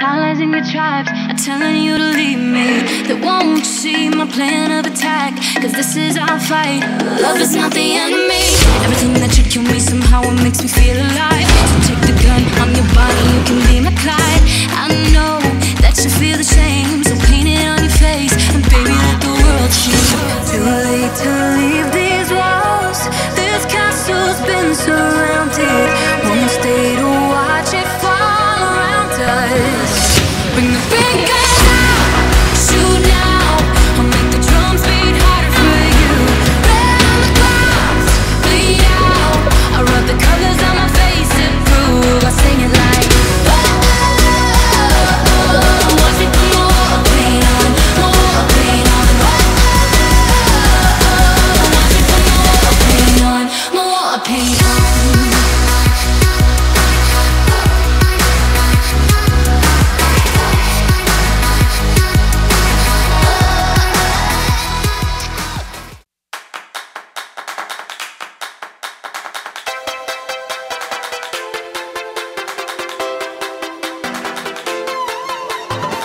Allies analyzing your tribes are telling you to leave me. They won't see my plan of attack Cause this is our fight. Love is not the enemy. Everything that you kill me somehow it makes me feel me.